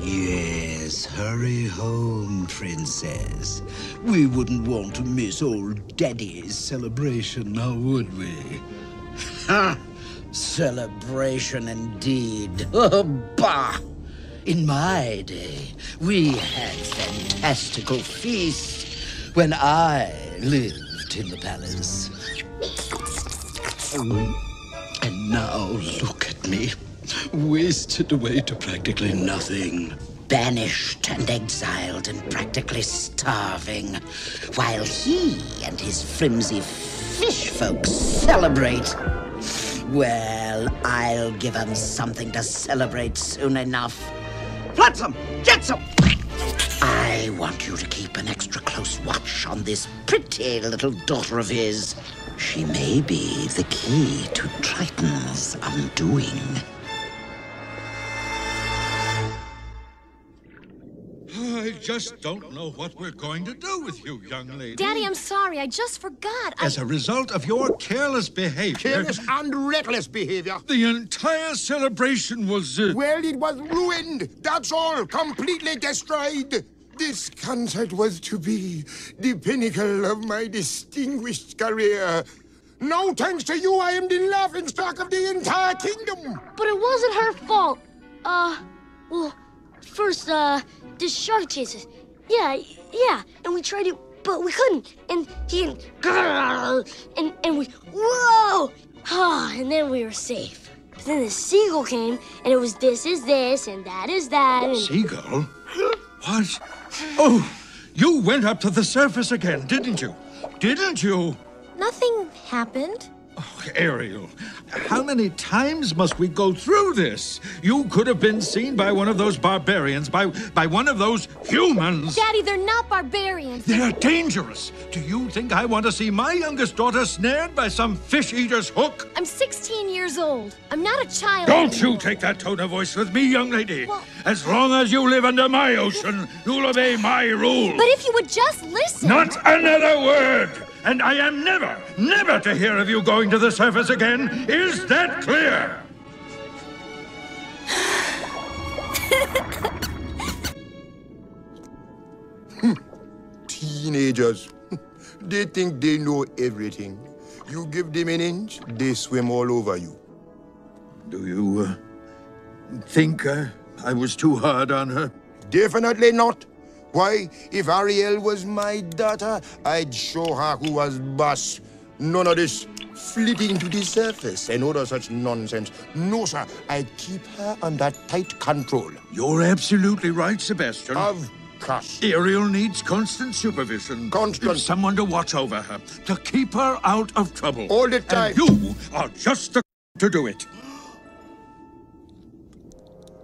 Yes, hurry home, princess. We wouldn't want to miss old Daddy's celebration, now would we? Ha! Celebration indeed. Bah! In my day, we had fantastical feasts when I lived in the palace. And now look at me, wasted away to practically nothing. Banished and exiled and practically starving, while he and his flimsy fish folks celebrate. Well, I'll give 'em something to celebrate soon enough. Flotsam, Jetsam! I want you to keep an extra close watch on this pretty little daughter of his. She may be the key to Triton's undoing. Just don't know what we're going to do with you, young lady. Daddy, I'm sorry. I just forgot. I... As a result of your careless behavior, Careless and reckless behavior. the entire celebration was. Uh, Well, it was ruined. That's all. Completely destroyed. This concert was to be the pinnacle of my distinguished career. No thanks to you, I am the laughing stock of the entire kingdom. But it wasn't her fault. Uh, well, first, uh, the shark chases. Yeah, yeah, and we tried to, but we couldn't. And he and and and we whoa, ah, and then we were safe. But then the seagull came, and it was this is this and that is that. And Seagull? What? Oh, you went up to the surface again, didn't you? Didn't you? Nothing happened. Oh, Ariel, how many times must we go through this? You could have been seen by one of those barbarians, by, by one of those humans. Daddy, they're not barbarians. They're dangerous. Do you think I want to see my youngest daughter snared by some fish eater's hook? I'm 16 years old. I'm not a child. Don't anymore. you take that tone of voice with me, young lady. Well- As long as you live under my ocean, you'll obey my rules. But if you would just listen. Not another word! And I am never, never to hear of you going to the surface again. Is that clear? Teenagers. They think they know everything. You give them an inch, they swim all over you. Do you uh, think uh, I was too hard on her? Definitely not. Why, if Ariel was my daughter, I'd show her who was boss. None of this flitting to the surface and other such nonsense. No, sir, I'd keep her under tight control. You're absolutely right, Sebastian. Of course. Ariel needs constant supervision. Constant. Someone to watch over her, to keep her out of trouble. All the time. And you are just the to do it.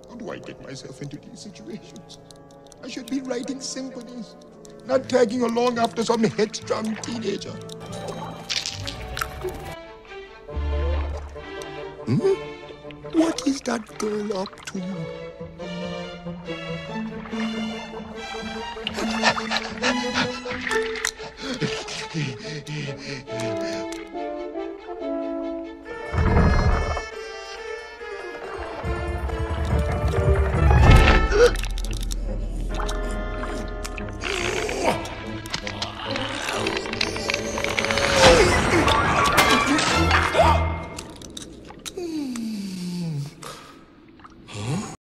How do I get myself into these situations? I should be writing symphonies, not tagging along after some headstrong teenager. Hmm? What is that girl up to?